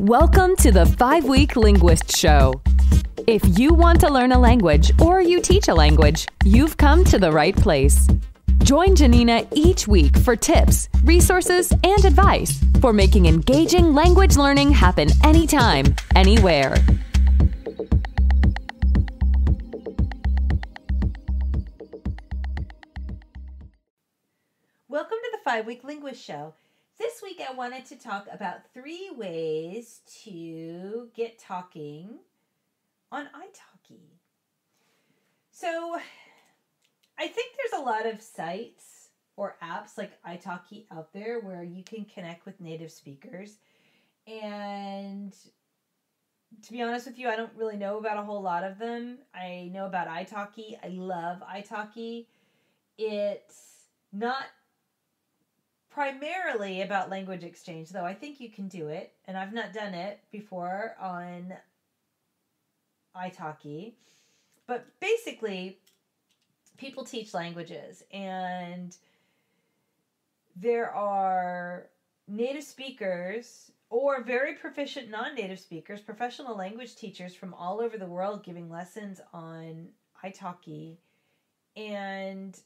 Welcome to the 5 Week Linguist Show. If you want to learn a language or you teach a language, you've come to the right place. Join Janina each week for tips, resources, and advice for making engaging language learning happen anytime, anywhere. Welcome to the Five Week Linguist Show. This week I wanted to talk about three ways to get talking on italki. So I think there's a lot of sites or apps like italki out there where you can connect with native speakers. And to be honest with you, I don't really know about a whole lot of them. I know about italki. I love italki. It's not primarily about language exchange, though I think you can do it, and I've not done it before on italki. But basically, people teach languages, and there are native speakers or very proficient non native speakers, professional language teachers from all over the world giving lessons on italki. And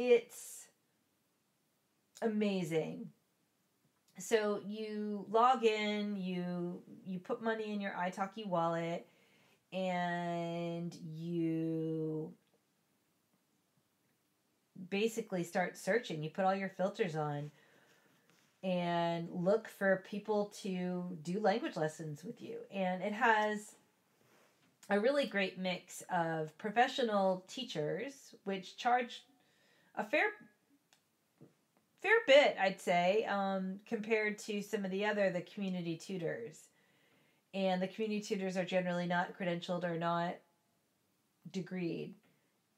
it's amazing. So you log in, you you put money in your italki wallet and you basically start searching. You put all your filters on and look for people to do language lessons with you. And it has a really great mix of professional teachers, which charge a fair fair bit, I'd say, um, compared to some of the other the community tutors. And the community tutors are generally not credentialed or not degreed.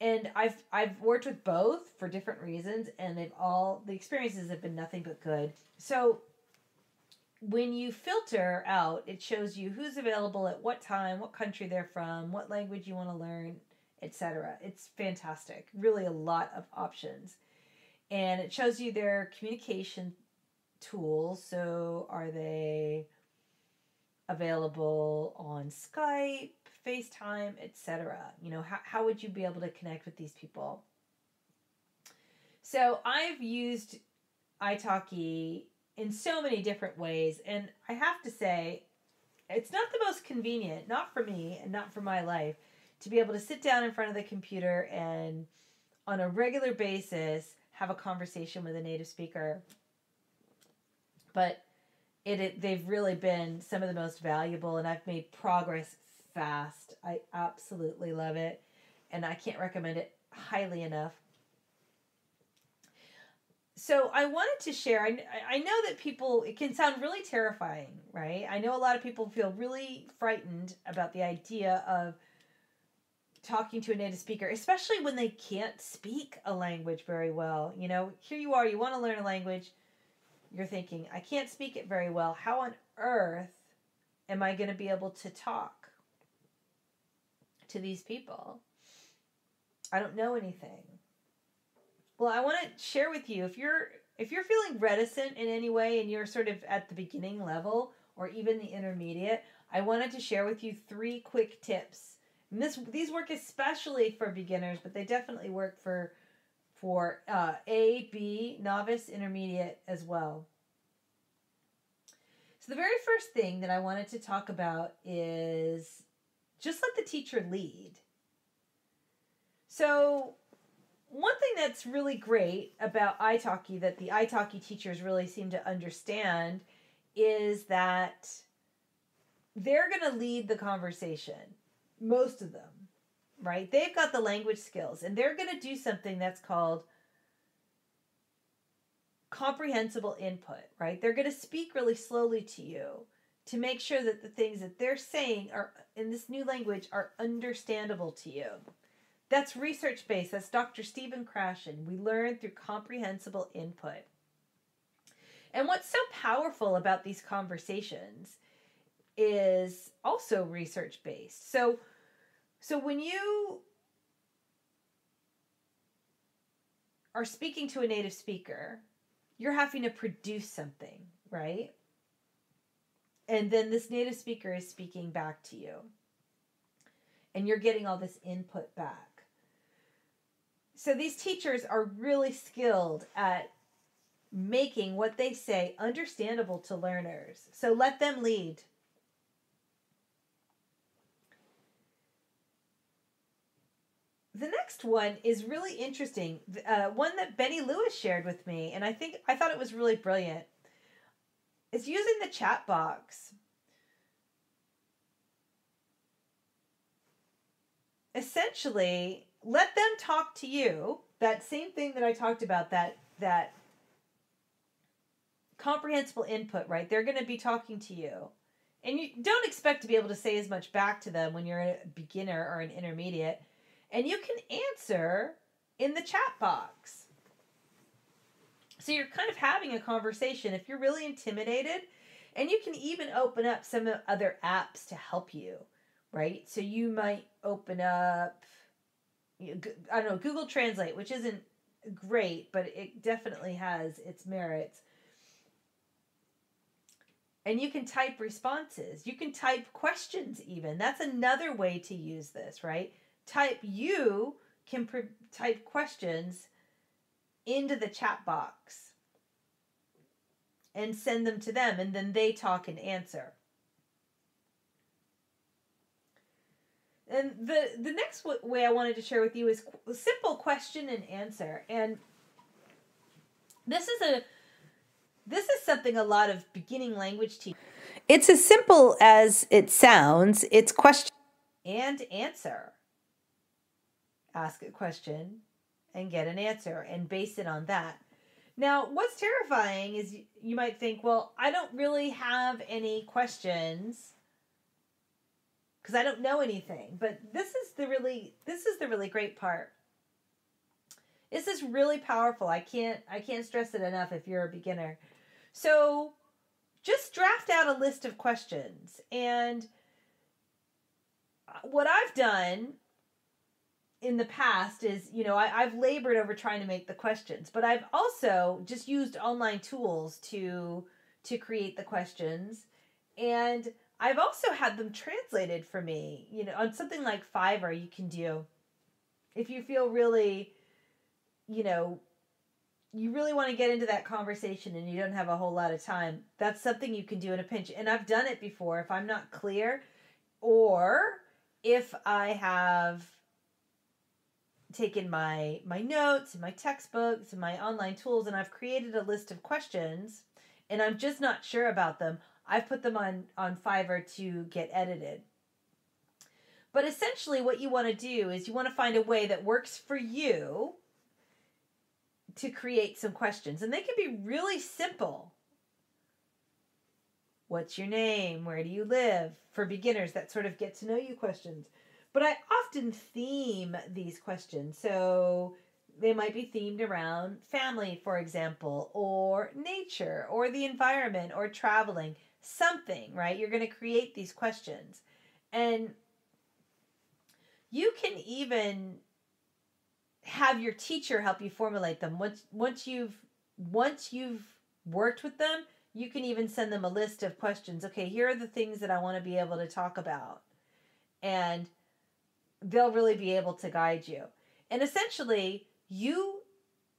And I've I've worked with both for different reasons, and they've all the experiences have been nothing but good. So when you filter out, it shows you who's available at what time, what country they're from, what language you want to learn, etc. It's fantastic. Really, a lot of options. And it shows you their communication tools. So, are they available on Skype, FaceTime, etc.? You know, how, how would you be able to connect with these people? So, I've used italki in so many different ways. And I have to say, it's not the most convenient, not for me and not for my life to be able to sit down in front of the computer and on a regular basis have a conversation with a native speaker. But it, it they've really been some of the most valuable and I've made progress fast. I absolutely love it and I can't recommend it highly enough. So I wanted to share. I, I know that people it can sound really terrifying, right? I know a lot of people feel really frightened about the idea of talking to a native speaker, especially when they can't speak a language very well. You know, here you are, you want to learn a language, you're thinking, I can't speak it very well. How on earth am I going to be able to talk to these people? I don't know anything. Well, I want to share with you if you're if you're feeling reticent in any way and you're sort of at the beginning level or even the intermediate, I wanted to share with you three quick tips and this these work especially for beginners, but they definitely work for for uh, A, B, novice, intermediate as well. So the very first thing that I wanted to talk about is just let the teacher lead. So one thing that's really great about italki that the italki teachers really seem to understand is that they're going to lead the conversation most of them, right? They've got the language skills and they're going to do something that's called comprehensible input, right? They're going to speak really slowly to you to make sure that the things that they're saying are in this new language are understandable to you. That's research based. That's Dr. Stephen Krashen. We learn through comprehensible input. And what's so powerful about these conversations is also research based. So so when you are speaking to a native speaker, you're having to produce something, right? And then this native speaker is speaking back to you. And you're getting all this input back. So these teachers are really skilled at making what they say understandable to learners. So let them lead. The next one is really interesting. Uh, one that Benny Lewis shared with me, and I think I thought it was really brilliant. Is using the chat box. Essentially, let them talk to you. That same thing that I talked about. That that comprehensible input, right? They're going to be talking to you. And you don't expect to be able to say as much back to them when you're a beginner or an intermediate and you can answer in the chat box. So you're kind of having a conversation if you're really intimidated, and you can even open up some other apps to help you, right? So you might open up, I don't know, Google Translate, which isn't great, but it definitely has its merits. And you can type responses. You can type questions, even. That's another way to use this, right? Type you can pre- type questions into the chat box and send them to them and then they talk and answer. And the the next way i wanted to share with you is simple question and answer. And this is a this is something a lot of beginning language teachers it's as simple as it sounds. It's question and answer ask a question and get an answer and base it on that. Now, what's terrifying is you might think, well, I don't really have any questions because I don't know anything. But this is the really this is the really great part. This is really powerful. I can't I can't stress it enough if you're a beginner. So, just draft out a list of questions and uh, what I've done in the past is you know I, i've labored over trying to make the questions but i've also just used online tools to to create the questions. And i've also had them translated for me. You know on something like fiverr you can do if you feel really you know you really want to get into that conversation and you don't have a whole lot of time that's something you can do in a pinch. And i've done it before if i'm not clear or if i have taken my my notes and my textbooks and my online tools and I've created a list of questions and I'm just not sure about them. I've put them on on Fiverr to get edited. But essentially what you want to do is you want to find a way that works for you to create some questions and they can be really simple. What's your name? Where do you live? For beginners that sort of get to know you questions. But I often theme these questions. So they might be themed around family, for example, or nature, or the environment, or traveling, something, right? You're going to create these questions. And you can even have your teacher help you formulate them. Once once you've once you've worked with them, you can even send them a list of questions. Okay, here are the things that I want to be able to talk about. And they'll really be able to guide you. And essentially, you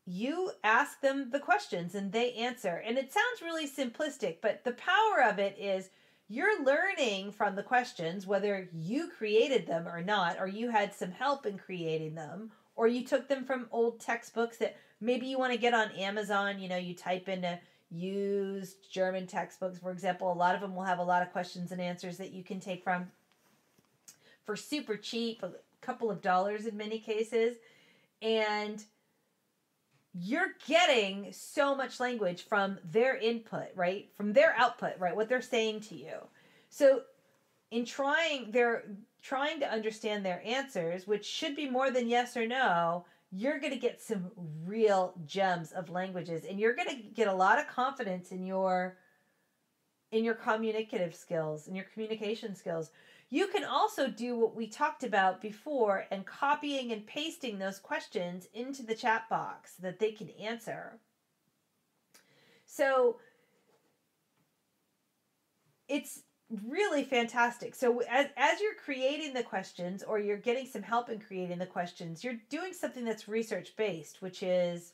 you ask them the questions and they answer. And it sounds really simplistic, but the power of it is you're learning from the questions whether you created them or not or you had some help in creating them or you took them from old textbooks that maybe you want to get on Amazon, you know, you type in a used German textbooks, for example, a lot of them will have a lot of questions and answers that you can take from for super cheap, a couple of dollars in many cases. And you're getting so much language from their input, right? From their output, right? What they're saying to you. So in trying they're trying to understand their answers, which should be more than yes or no, you're going to get some real gems of languages and you're going to get a lot of confidence in your in your communicative skills and your communication skills you can also do what we talked about before and copying and pasting those questions into the chat box that they can answer. So it's really fantastic. So as, as you're creating the questions or you're getting some help in creating the questions, you're doing something that's research based, which is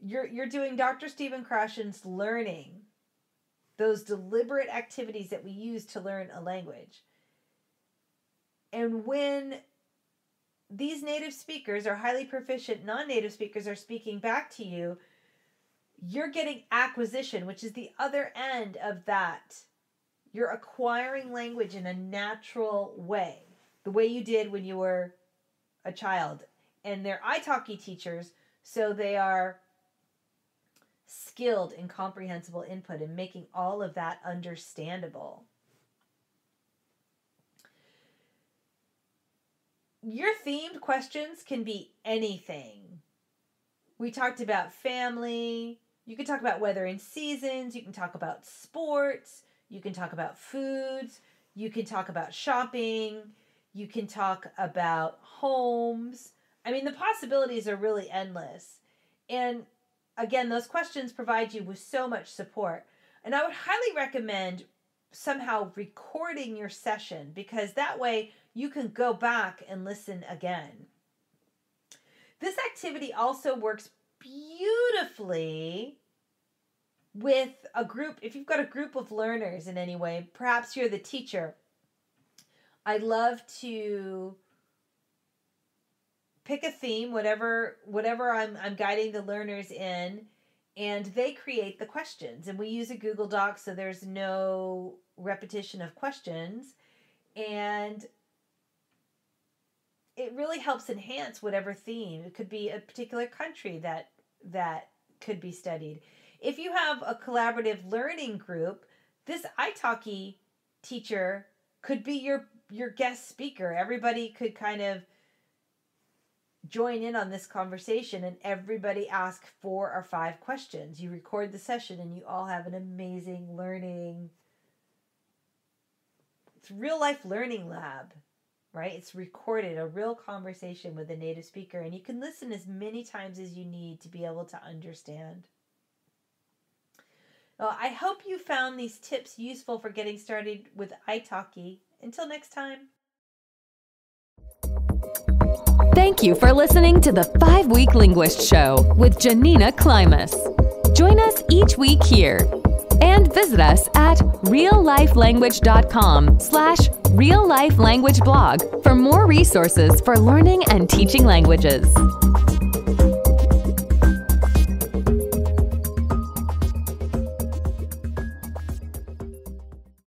you're you're doing Dr. Stephen Krashen's learning, those deliberate activities that we use to learn a language. And when these native speakers or highly proficient non-native speakers are speaking back to you, you're getting acquisition, which is the other end of that. You're acquiring language in a natural way, the way you did when you were a child. And they're italki teachers, so they are skilled in comprehensible input and making all of that understandable. Your themed questions can be anything. We talked about family, you can talk about weather and seasons. You can talk about sports. You can talk about foods. You can talk about shopping. You can talk about homes. I mean, the possibilities are really endless. And again, those questions provide you with so much support. And I would highly recommend somehow recording your session because that way you can go back and listen again. This activity also works beautifully with a group. If you've got a group of learners in any way, perhaps you're the teacher. I love to pick a theme, whatever whatever I'm I'm guiding the learners in, and they create the questions. And we use a Google Doc so there's no repetition of questions. And it really helps enhance whatever theme. It could be a particular country that that could be studied. If you have a collaborative learning group, this italki teacher could be your your guest speaker. Everybody could kind of join in on this conversation and everybody ask four or five questions. You record the session and you all have an amazing learning it's real life learning lab right? It's recorded, a real conversation with a native speaker, and you can listen as many times as you need to be able to understand. Well, I hope you found these tips useful for getting started with italki. Until next time. Thank you for listening to the 5 Week Linguist Show with Janina Klimas. Join us each week here and visit us at reallifelanguage.com slash reallifelanguageblog for more resources for learning and teaching languages.